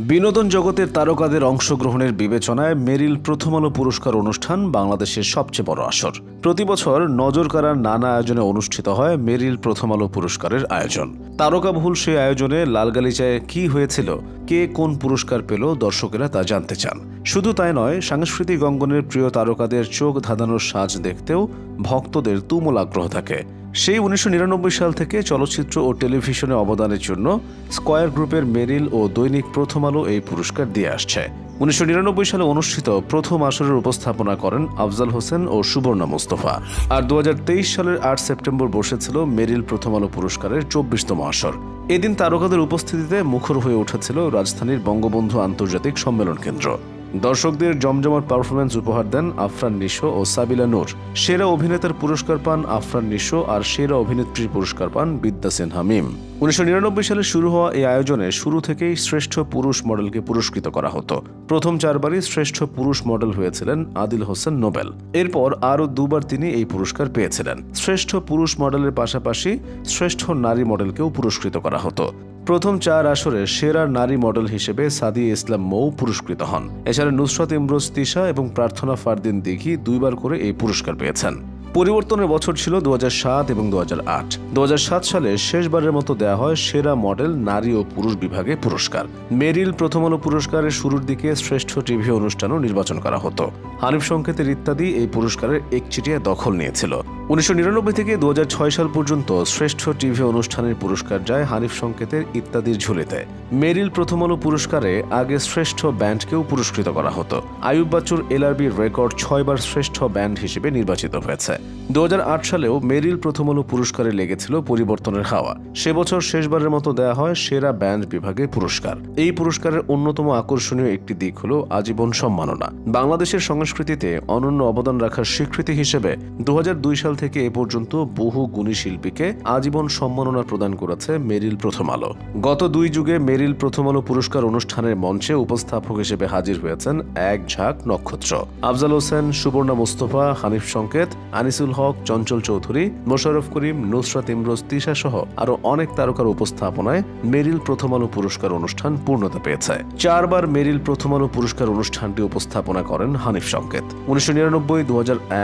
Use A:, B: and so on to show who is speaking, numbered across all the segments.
A: বিনোদন জগতের তারকাদের অংশগ্রহণের বিবেচনায় মেরিল প্রথম আলো পুরস্কার অনুষ্ঠান বাংলাদেশের সবচেয়ে বড় আসর। প্রতি বছর নজর কাড়ার নানা আয়োজনে অনুষ্ঠিত হয় মেরিল প্রথম আলো পুরস্কারের আয়োজন। তারকাবহুল সেই আয়োজনে লালগালিচায় কি হয়েছিল, কে কোন পুরস্কার পেল, দর্শকেরা তা জানতে চান। শুধু তাই নয়, সাংস্কৃতিক অঙ্গনের প্রিয় তারকাদের চোখ ধাঁধানোর সাজ দেখতেও ভক্তদের তুমুল আগ্রহ থাকে। সেই উনিশশো নিরানব্বই সাল থেকে চলচ্চিত্র ও টেলিভিশনে অবদানের জন্য স্কয়ার গ্রুপের মেরিল ও দৈনিক প্রথম আলো এই পুরস্কার দিয়ে আসছে। উনিশশো নিরানব্বই সালে অনুষ্ঠিত প্রথম আসরের উপস্থাপনা করেন আফজাল হোসেন ও সুবর্ণা মুস্তফা। আর দু হাজার তেইশ সালের আট সেপ্টেম্বর বসেছিল মেরিল প্রথম আলো পুরস্কারের চব্বিশতম আসর। এদিন তারকাদের উপস্থিতিতে মুখর হয়ে উঠেছিল রাজধানীর বঙ্গবন্ধু আন্তর্জাতিক সম্মেলন কেন্দ্র। দর্শকদের জমজমাট পারফরমেন্স উপহার দেন আফরান নিশো ও সাবিলা নূর। সেরা অভিনেতার পুরস্কার পান আফরান নিশো আর সেরা অভিনেত্রীর পুরস্কার পান বিদ্যা সিনহা মিম। উনিশশো নিরানব্বই সালে শুরু হওয়া এই আয়োজনে শুরু থেকেই শ্রেষ্ঠ পুরুষ মডেলকে পুরস্কৃত করা হতো। প্রথম চারবারই শ্রেষ্ঠ পুরুষ মডেল হয়েছিলেন আদিল হোসেন নোবেল। এরপর আরও দুবার তিনি এই পুরস্কার পেয়েছিলেন। শ্রেষ্ঠ পুরুষ মডেলের পাশাপাশি শ্রেষ্ঠ নারী মডেলকেও পুরস্কৃত করা হতো। প্রথম চার আসরে সেরা নারী মডেল হিসেবে সাদিয়া ইসলাম মৌ পুরস্কৃত হন। এছাড়া নুসরত ইমরোজ, তিশা এবং প্রার্থনা ফারদিন দিঘি দুইবার করে এই পুরস্কার পেয়েছেন। পরিবর্তনের বছর ছিল দু হাজার সাত এবং দু দু সালে শেষবারের মতো দেওয়া হয় সেরা মডেল নারী ও পুরুষ বিভাগে পুরস্কার। মেরিল প্রথম আলো পুরস্কারের শুরুর দিকে শ্রেষ্ঠ টিভি অনুষ্ঠানও নির্বাচন করা হতো। হানিফ সংকেতের ইত্যাদি এই পুরস্কারের একচিটিয়া দখল নিয়েছিল। উনিশশো নিরানব্বই থেকে দু হাজার ছয় সাল পর্যন্ত শ্রেষ্ঠ টিভি অনুষ্ঠানের পুরস্কার যায় হানিফ সংকেতের ইত্যাদির ঝুলিতে। মেরিল প্রথম আলো পুরস্কারে আগে শ্রেষ্ঠ ব্যান্ডকেও পুরস্কৃত করা হতো। আয়ুব বাচ্চুর এলআরবির রেকর্ড ছয়বার শ্রেষ্ঠ ব্যান্ড হিসেবে নির্বাচিত হয়েছে। দু সালেও মেরিল প্রথম আলো পুরস্কারে লেগেছিল পরিবর্তনের হাওয়া। সে বছর শেষবারের মতো দেয়া হয় সেরা ব্যান্ড বিভাগে পুরস্কার। এই পুরস্কারের অন্যতম আকর্ষণীয় একটি দিক হল আজীবন সম্মাননা। বাংলাদেশের সংস্কৃতিতে অনন্য অবদান রাখার স্বীকৃতি হিসেবে দু হাজার দুই সাল থেকে এ পর্যন্ত বহু গুণী শিল্পীকে আজীবন সম্মাননা প্রদান করেছে মেরিল প্রথম আলো। গত দুই যুগে মেরিল প্রথম আলো পুরস্কার অনুষ্ঠানের মঞ্চে উপস্থাপক হিসেবে হাজির হয়েছেন এক ঝাঁক নক্ষত্র। আফজাল হোসেন, সুবর্ণা মুস্তফা, হানিফ সংকেত, আনিসুল হক, চঞ্চল চৌধুরী, মোশারফ করিম, নুসরাত ইমরোজ, তিশা সহ আরও অনেক তারকার উপস্থাপনায় মেরিল প্রথম আলো পুরস্কার অনুষ্ঠান পূর্ণতা পেয়েছে। চারবার মেরিল প্রথম আলো পুরস্কার অনুষ্ঠানটি উপস্থাপনা করেন হানিফ সংকেত। উনিশশো নিরানব্বই দু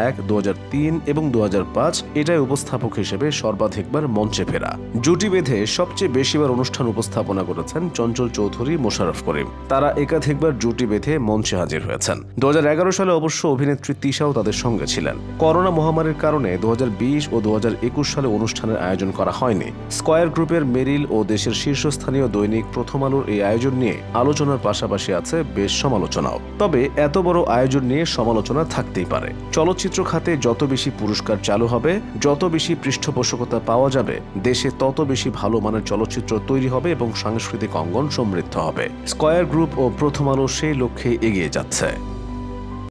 A: এক দু তিন এবং দু হাজার পাঁচ এটাই উপস্থাপক হিসেবে সর্বাধিকবার মঞ্চে ফেরা। জুটি বেঁধে সবচেয়ে বেশিবার অনুষ্ঠান উপস্থাপনা করেছেন চঞ্চল চৌধুরী, মোশারফ করিম। তারা একাধিকবার জুটি বেঁধে মঞ্চে হাজির হয়েছেন। দু সালে অবশ্য অভিনেত্রী তিশাও তাদের সঙ্গে ছিলেন। করোনা মহামারীর কারণে দু ও দু সালে অনুষ্ঠানের আয়োজন করা হয়নি। স্কয়ার গ্রুপের মেরিল ও দেশের শীর্ষস্থানীয় দৈনিক প্রথম আলোর এই আয়োজন নিয়ে আলোচনার পাশাপাশি আছে বেশ সমালোচনাও। তবে এত বড় আয়োজন নিয়ে সমালোচনা থাকতেই পারে। চলচ্চিত্র খাতে যত বেশি পুরস্কার চালু হবে। যত বেশি পৃষ্ঠপোষকতা পাওয়া যাবে, দেশে তত বেশি ভালো মানের চলচ্চিত্র তৈরি হবে এবং সাংস্কৃতিক অঙ্গন সমৃদ্ধ হবে। স্কয়ার গ্রুপ ও প্রথম আলো সেই লক্ষ্যে এগিয়ে যাচ্ছে।